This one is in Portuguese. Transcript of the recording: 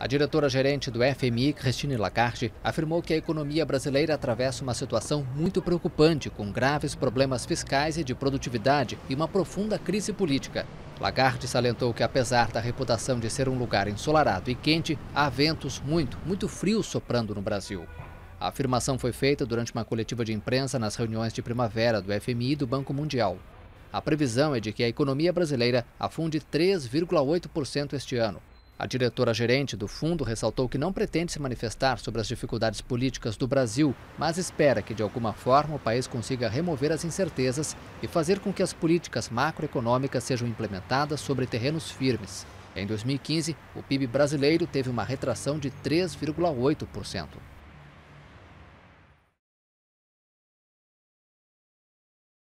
A diretora-gerente do FMI, Christine Lagarde, afirmou que a economia brasileira atravessa uma situação muito preocupante, com graves problemas fiscais e de produtividade e uma profunda crise política. Lagarde salientou que, apesar da reputação de ser um lugar ensolarado e quente, há ventos muito, muito frios soprando no Brasil. A afirmação foi feita durante uma coletiva de imprensa nas reuniões de primavera do FMI e do Banco Mundial. A previsão é de que a economia brasileira afunde 3,8% este ano, a diretora-gerente do fundo ressaltou que não pretende se manifestar sobre as dificuldades políticas do Brasil, mas espera que, de alguma forma, o país consiga remover as incertezas e fazer com que as políticas macroeconômicas sejam implementadas sobre terrenos firmes. Em 2015, o PIB brasileiro teve uma retração de 3,8%.